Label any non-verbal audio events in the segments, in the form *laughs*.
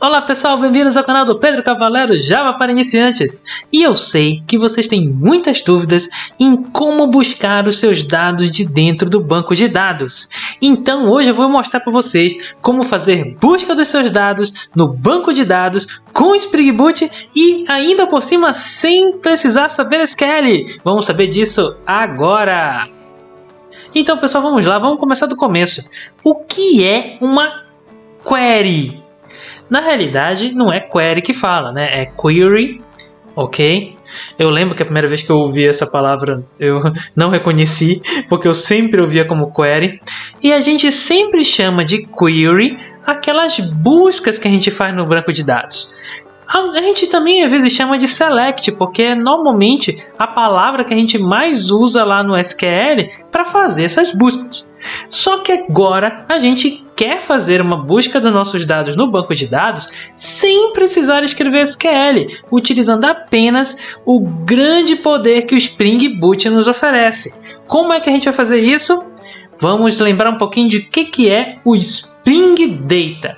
Olá pessoal, bem-vindos ao canal do Pedro Cavalero Java para iniciantes. E eu sei que vocês têm muitas dúvidas em como buscar os seus dados de dentro do banco de dados. Então hoje eu vou mostrar para vocês como fazer busca dos seus dados no banco de dados com Spring Boot e ainda por cima sem precisar saber SQL. Vamos saber disso agora. Então pessoal, vamos lá, vamos começar do começo. O que é uma query? Na realidade, não é query que fala, né? É query, ok? Eu lembro que a primeira vez que eu ouvi essa palavra eu *laughs* não reconheci, porque eu sempre ouvia como query. E a gente sempre chama de query aquelas buscas que a gente faz no banco de dados. A gente também às vezes chama de select, porque é normalmente a palavra que a gente mais usa lá no SQL para fazer essas buscas. Só que agora a gente quer fazer uma busca dos nossos dados no banco de dados sem precisar escrever SQL, utilizando apenas o grande poder que o Spring Boot nos oferece. Como é que a gente vai fazer isso? Vamos lembrar um pouquinho de o que, que é o Spring Data.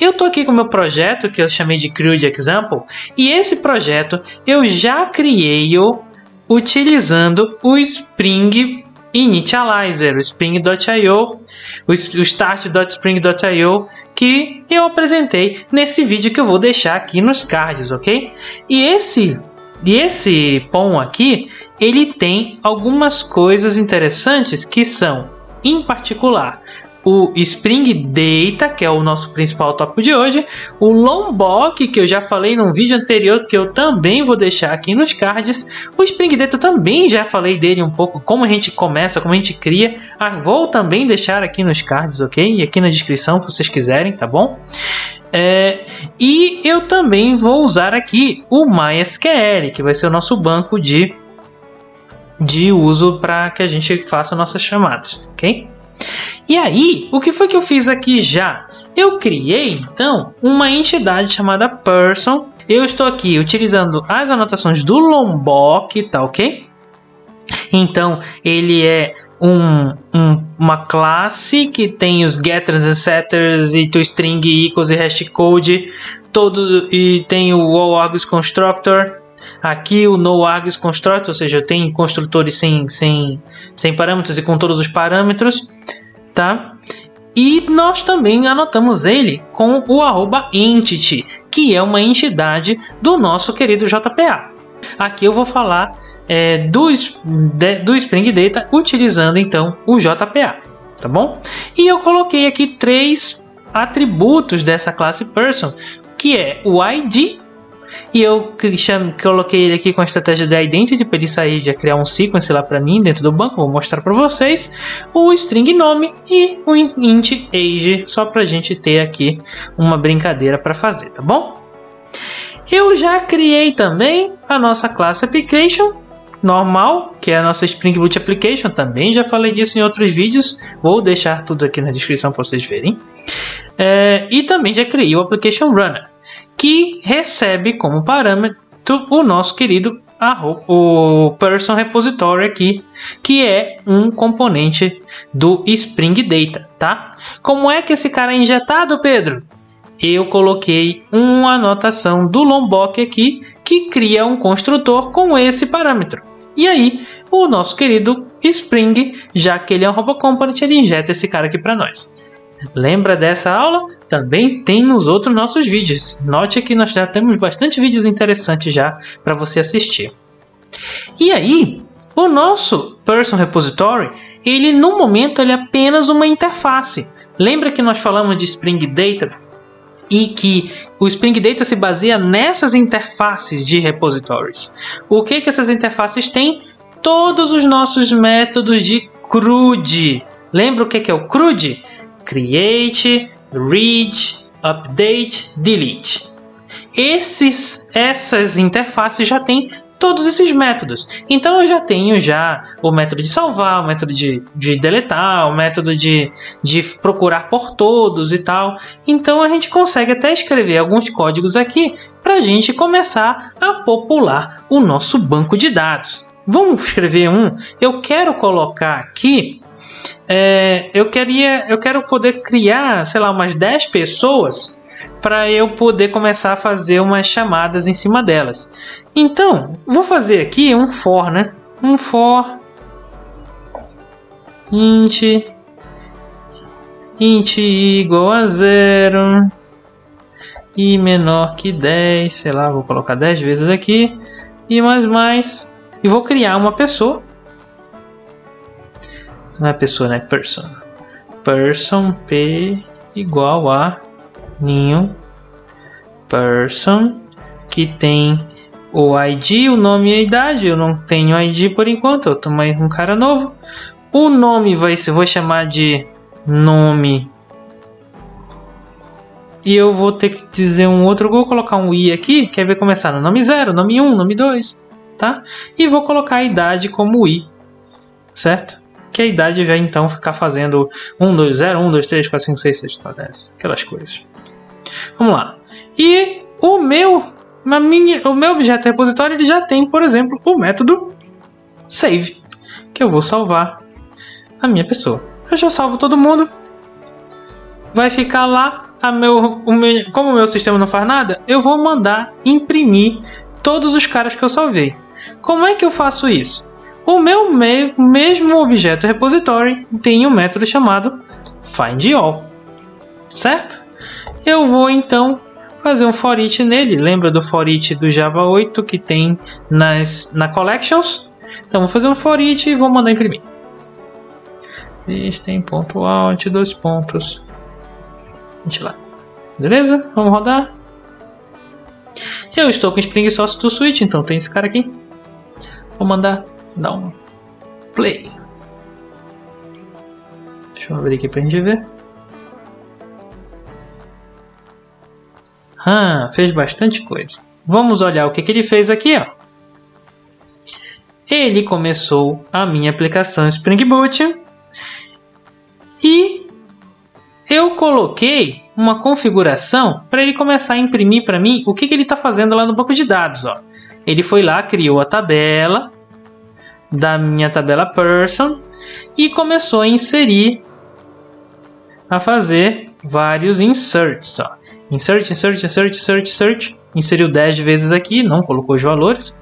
Eu estou aqui com o meu projeto que eu chamei de Crude Example e esse projeto eu já criei-o utilizando o Spring Initializer, o Spring.io, o Start.Spring.io que eu apresentei nesse vídeo que eu vou deixar aqui nos cards, ok? E esse e esse POM aqui, ele tem algumas coisas interessantes que são, em particular, o Spring Data, que é o nosso principal tópico de hoje, o Lombok, que eu já falei num vídeo anterior, que eu também vou deixar aqui nos cards, o Spring Data também já falei dele um pouco, como a gente começa, como a gente cria, ah, vou também deixar aqui nos cards, ok? E aqui na descrição, se vocês quiserem, tá bom? É, e eu também vou usar aqui o MySQL, que vai ser o nosso banco de, de uso para que a gente faça nossas chamadas, ok? E aí, o que foi que eu fiz aqui já? Eu criei então uma entidade chamada person. Eu estou aqui utilizando as anotações do Lombok, tá ok? Então, ele é um, um, uma classe que tem os getters e setters e toString, equals e hashcode, todo e tem o allArgs constructor. Aqui o noArgs constructor, ou seja, tem construtores sem, sem, sem parâmetros e com todos os parâmetros tá? E nós também anotamos ele com o arroba entity, que é uma entidade do nosso querido JPA. Aqui eu vou falar é, do, do Spring Data utilizando então o JPA, tá bom? E eu coloquei aqui três atributos dessa classe person, que é o ID, e eu coloquei ele aqui com a estratégia de identity para ele sair já criar um sequence lá para mim dentro do banco. Vou mostrar para vocês o string nome e o int age só para a gente ter aqui uma brincadeira para fazer, tá bom? Eu já criei também a nossa classe application normal, que é a nossa Spring Boot Application, também já falei disso em outros vídeos, vou deixar tudo aqui na descrição para vocês verem. É, e também já criei o Application Runner que recebe como parâmetro o nosso querido o person repository aqui, que é um componente do Spring Data, tá? Como é que esse cara é injetado, Pedro? Eu coloquei uma anotação do Lombok aqui que cria um construtor com esse parâmetro. E aí, o nosso querido Spring, já que ele é um component, ele injeta esse cara aqui para nós. Lembra dessa aula? Também tem nos outros nossos vídeos. Note que nós já temos bastante vídeos interessantes já para você assistir. E aí, o nosso Person Repository, ele no momento ele é apenas uma interface. Lembra que nós falamos de Spring Data e que o Spring Data se baseia nessas interfaces de repositories. O que que essas interfaces têm? Todos os nossos métodos de CRUD. Lembra o que que é o CRUD? Create, read, update, delete. Esses, essas interfaces já têm todos esses métodos. Então eu já tenho já o método de salvar, o método de, de deletar, o método de, de procurar por todos e tal. Então a gente consegue até escrever alguns códigos aqui para a gente começar a popular o nosso banco de dados. Vamos escrever um. Eu quero colocar aqui é, eu queria, eu quero poder criar, sei lá, umas 10 pessoas para eu poder começar a fazer umas chamadas em cima delas. Então, vou fazer aqui um for, né? Um for int int igual a zero e menor que 10, sei lá, vou colocar 10 vezes aqui e mais mais e vou criar uma pessoa não é pessoa, né? Person. Person P igual a new person que tem o ID, o nome e a idade. Eu não tenho ID por enquanto, eu tô mais um cara novo. O nome vai ser, vou chamar de nome. E eu vou ter que dizer um outro, vou colocar um i aqui, quer ver começar no nome 0, nome 1, um, nome 2, tá? E vou colocar a idade como i, certo? Que a idade vai então ficar fazendo 1, 2, 0, 1, 2, 3, 4, 5, 6, 7, 8, 9, 10, aquelas coisas. Vamos lá. E o meu, na minha, o meu objeto repositório ele já tem, por exemplo, o método save, que eu vou salvar a minha pessoa. Eu já salvo todo mundo. Vai ficar lá a meu, o meu, como o meu sistema não faz nada, eu vou mandar imprimir todos os caras que eu salvei. Como é que eu faço isso? O meu me mesmo objeto repository tem um método chamado findAll, certo? Eu vou então fazer um for each nele. Lembra do for each do Java 8 que tem nas na collections? Então vou fazer um for each e vou mandar imprimir. System.out dois pontos. lá. Beleza? Vamos rodar. Eu estou com Spring Source to Switch, então tem esse cara aqui. Vou mandar Dá um play. Deixa eu abrir aqui pra gente ver. Ah, fez bastante coisa. Vamos olhar o que, que ele fez aqui, ó. Ele começou a minha aplicação Spring Boot e eu coloquei uma configuração para ele começar a imprimir para mim o que, que ele está fazendo lá no banco de dados. Ó. Ele foi lá, criou a tabela, da minha tabela person e começou a inserir, a fazer vários inserts. Ó. Insert, insert, insert, insert, insert. Inseriu 10 vezes aqui, não colocou os valores.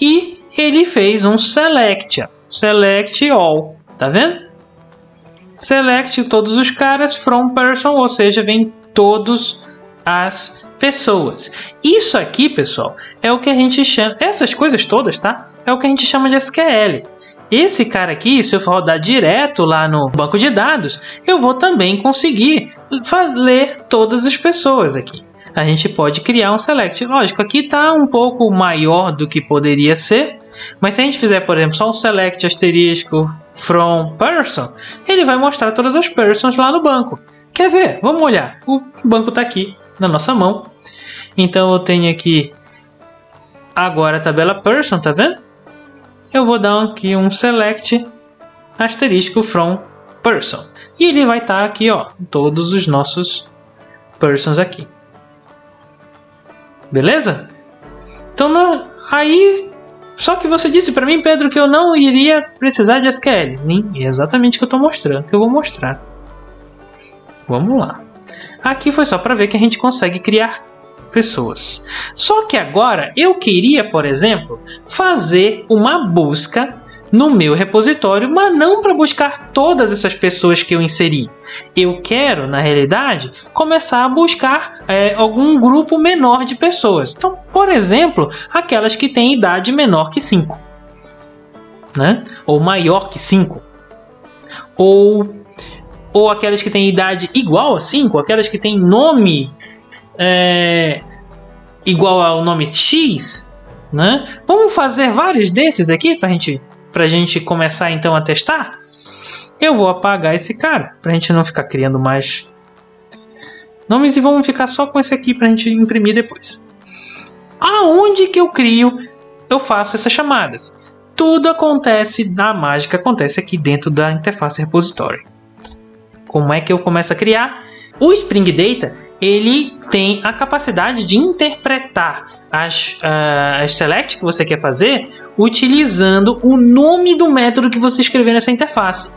E ele fez um select, ó. select all, tá vendo? Select todos os caras from person, ou seja, vem todos as pessoas. Isso aqui, pessoal, é o que a gente chama, essas coisas todas, tá? é o que a gente chama de SQL. Esse cara aqui, se eu for rodar direto lá no banco de dados, eu vou também conseguir ler todas as pessoas aqui. A gente pode criar um select. Lógico, aqui está um pouco maior do que poderia ser, mas se a gente fizer, por exemplo, só um select asterisco from person, ele vai mostrar todas as persons lá no banco. Quer ver? Vamos olhar. O banco está aqui na nossa mão. Então eu tenho aqui agora a tabela person, tá vendo? eu vou dar aqui um select asterisco from person. E ele vai estar tá aqui, ó, todos os nossos persons aqui. Beleza? Então, aí, só que você disse para mim, Pedro, que eu não iria precisar de SQL. Nem é exatamente o que eu estou mostrando, que eu vou mostrar. Vamos lá. Aqui foi só para ver que a gente consegue criar pessoas. Só que agora eu queria, por exemplo, fazer uma busca no meu repositório, mas não para buscar todas essas pessoas que eu inseri. Eu quero, na realidade, começar a buscar é, algum grupo menor de pessoas. Então, por exemplo, aquelas que têm idade menor que 5, né? ou maior que 5, ou, ou aquelas que têm idade igual a 5, aquelas que têm nome é, igual ao nome X, né? Vamos fazer vários desses aqui para gente, a gente começar então a testar? Eu vou apagar esse cara para a gente não ficar criando mais nomes e vamos ficar só com esse aqui para a gente imprimir depois. Aonde que eu crio, eu faço essas chamadas. Tudo acontece, a mágica acontece aqui dentro da interface repository. Como é que eu começo a criar? O Spring Data ele tem a capacidade de interpretar as, uh, as select que você quer fazer utilizando o nome do método que você escrever nessa interface.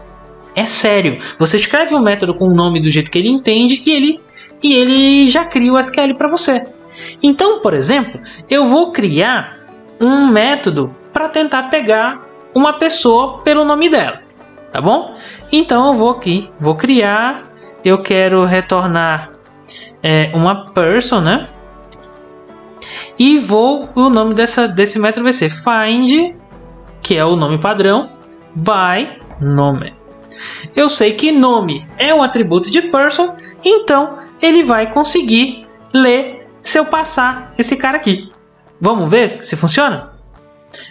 É sério, você escreve um método com o nome do jeito que ele entende e ele e ele já cria o SQL para você. Então, por exemplo, eu vou criar um método para tentar pegar uma pessoa pelo nome dela, tá bom? Então eu vou aqui, vou criar, eu quero retornar é, uma person, né? E vou, o nome dessa, desse método vai ser find, que é o nome padrão, by nome. Eu sei que nome é um atributo de person, então ele vai conseguir ler se eu passar esse cara aqui. Vamos ver se funciona?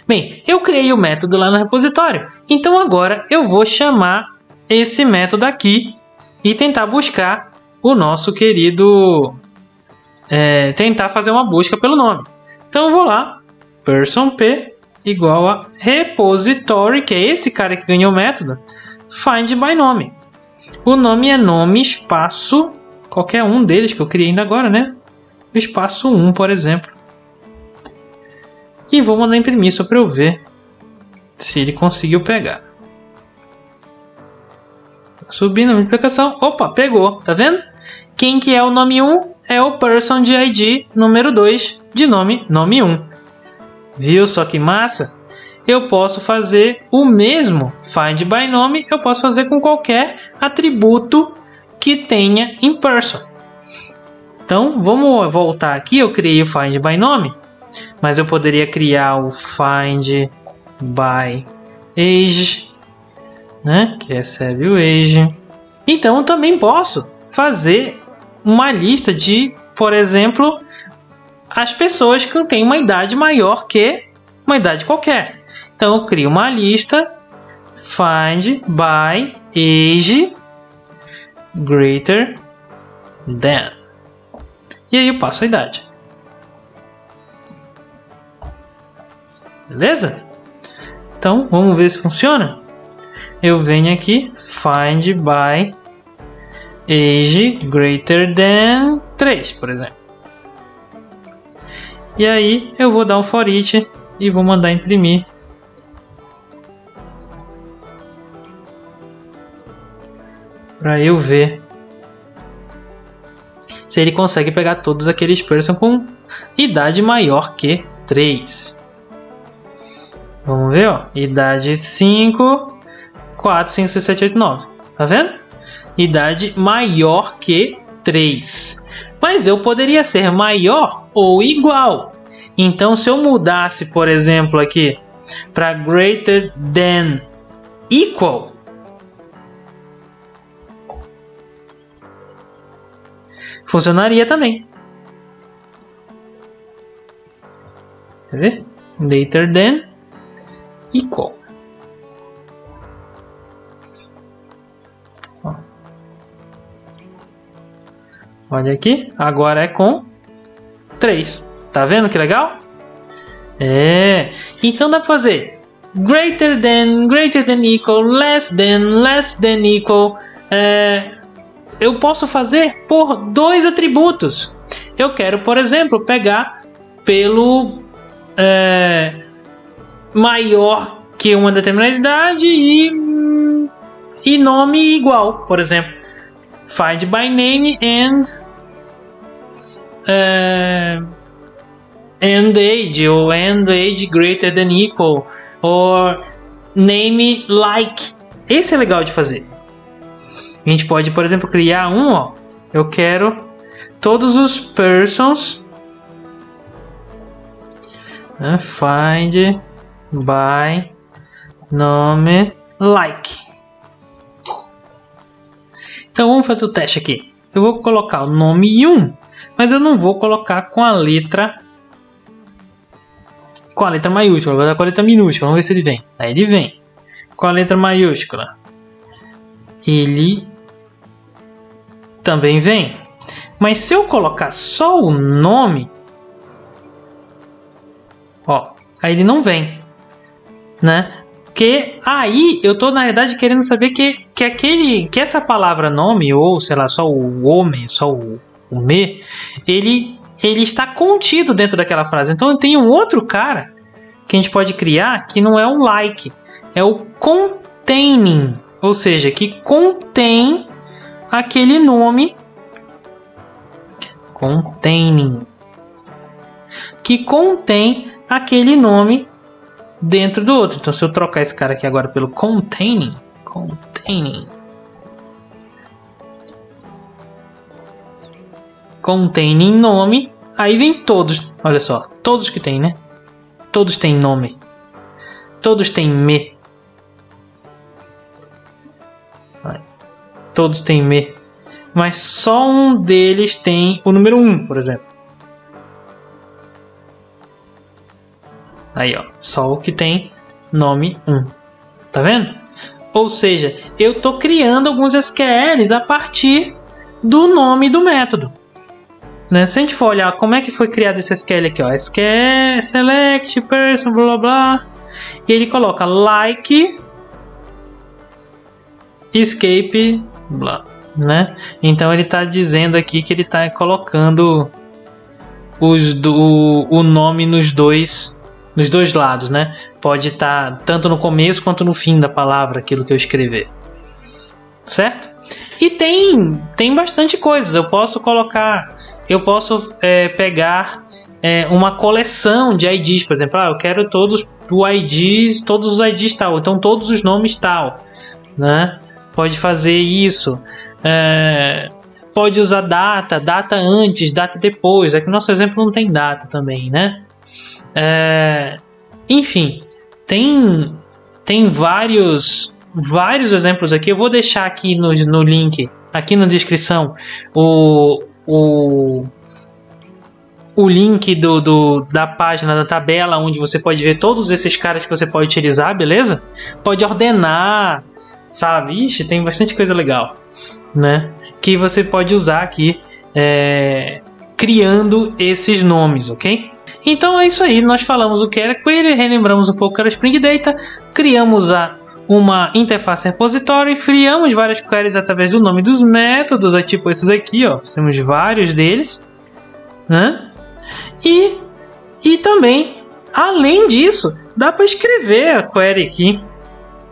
Bem, eu criei o método lá no repositório, então agora eu vou chamar esse método aqui e tentar buscar o nosso querido. É, tentar fazer uma busca pelo nome. Então eu vou lá, person p igual a repository, que é esse cara que ganhou o método, find by nome. O nome é nome espaço, qualquer um deles que eu criei ainda agora, né? Espaço 1, por exemplo. E vou mandar imprimir só para eu ver se ele conseguiu pegar. Subindo a multiplicação. Opa, pegou. Tá vendo? Quem que é o nome 1? É o person de ID número 2 de nome nome 1. Viu só que massa? Eu posso fazer o mesmo find by nome, eu posso fazer com qualquer atributo que tenha em person. Então, vamos voltar aqui, eu criei o find by nome mas eu poderia criar o find by age, né? Que recebe o age. Então eu também posso fazer uma lista de, por exemplo, as pessoas que têm uma idade maior que uma idade qualquer. Então eu crio uma lista find by age greater than. E aí eu passo a idade. Beleza? Então, vamos ver se funciona. Eu venho aqui, find by age greater than 3, por exemplo. E aí eu vou dar um for each e vou mandar imprimir. Para eu ver se ele consegue pegar todos aqueles person com idade maior que 3. Vamos ver, ó. Idade 5, 4, 5, 6, 7, 8, 9. Tá vendo? Idade maior que 3. Mas eu poderia ser maior ou igual. Então, se eu mudasse, por exemplo, aqui para greater than equal, funcionaria também. Quer ver? Greater than equal. Olha aqui, agora é com 3. Tá vendo que legal? É, então dá para fazer greater than, greater than equal, less than, less than equal. É, eu posso fazer por dois atributos. Eu quero, por exemplo, pegar pelo é, maior que uma determinada idade e, e nome igual, por exemplo. Find by name and uh, and age ou and age greater than equal or name like. Esse é legal de fazer. A gente pode, por exemplo, criar um, ó. Eu quero todos os persons né, find by nome like. Então vamos fazer o teste aqui. Eu vou colocar o nome 1, mas eu não vou colocar com a letra com a letra maiúscula, vou dar com a letra minúscula, vamos ver se ele vem. Aí ele vem. Com a letra maiúscula. Ele também vem. Mas se eu colocar só o nome, ó, aí ele não vem né? Que aí eu tô na verdade querendo saber que, que aquele que essa palavra nome ou sei lá só o homem, só o, o me, ele ele está contido dentro daquela frase. Então tem um outro cara que a gente pode criar que não é o like, é o containing, ou seja, que contém aquele nome containing, que contém aquele nome dentro do outro. Então, se eu trocar esse cara aqui agora pelo containing, containing, containing nome, aí vem todos. Olha só, todos que tem, né? Todos têm nome. Todos têm me. Todos têm me. Mas só um deles tem o número 1, por exemplo. Aí, ó, só o que tem nome 1. Tá vendo? Ou seja, eu estou criando alguns SQLs a partir do nome do método. Né? Se a gente for olhar como é que foi criado esse SQL aqui, ó, SQL select person, blá blá blá, e ele coloca like escape, blá, né? Então ele está dizendo aqui que ele está colocando os do, o nome nos dois nos dois lados, né? Pode estar tá tanto no começo quanto no fim da palavra aquilo que eu escrever, certo? E tem tem bastante coisas. Eu posso colocar, eu posso é, pegar é, uma coleção de IDs, por exemplo, ah, eu quero todos o ID, todos os IDs tal, então todos os nomes tal, né? Pode fazer isso. É, pode usar data, data antes, data depois. É que nosso exemplo não tem data também, né? É, enfim, tem, tem vários, vários exemplos aqui. Eu vou deixar aqui no, no link, aqui na descrição, o, o, o link do, do, da página, da tabela, onde você pode ver todos esses caras que você pode utilizar, beleza? Pode ordenar, sabe? Ixi, tem bastante coisa legal, né? Que você pode usar aqui é, criando esses nomes, ok? Então é isso aí, nós falamos o que era Query, relembramos um pouco o que era Spring Data, criamos a, uma interface repositório e criamos várias queries através do nome dos métodos, é tipo esses aqui, ó, temos vários deles, né? E, e também, além disso, dá para escrever a query aqui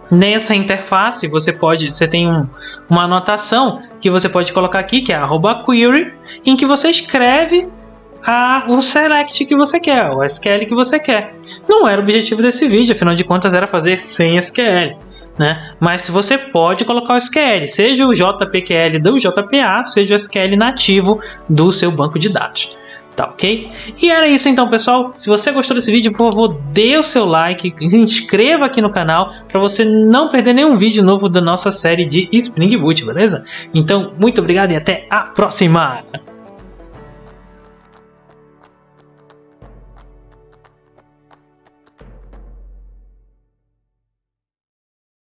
nessa interface você pode você tem um, uma anotação que você pode colocar aqui que é @query em que você escreve a, o select que você quer, o SQL que você quer. Não era o objetivo desse vídeo, afinal de contas era fazer sem SQL. Né? Mas você pode colocar o SQL, seja o JPQL do JPA, seja o SQL nativo do seu banco de dados. Tá ok? E era isso então, pessoal. Se você gostou desse vídeo, por favor, dê o seu like, se inscreva aqui no canal para você não perder nenhum vídeo novo da nossa série de Spring Boot, beleza? Então, muito obrigado e até a próxima!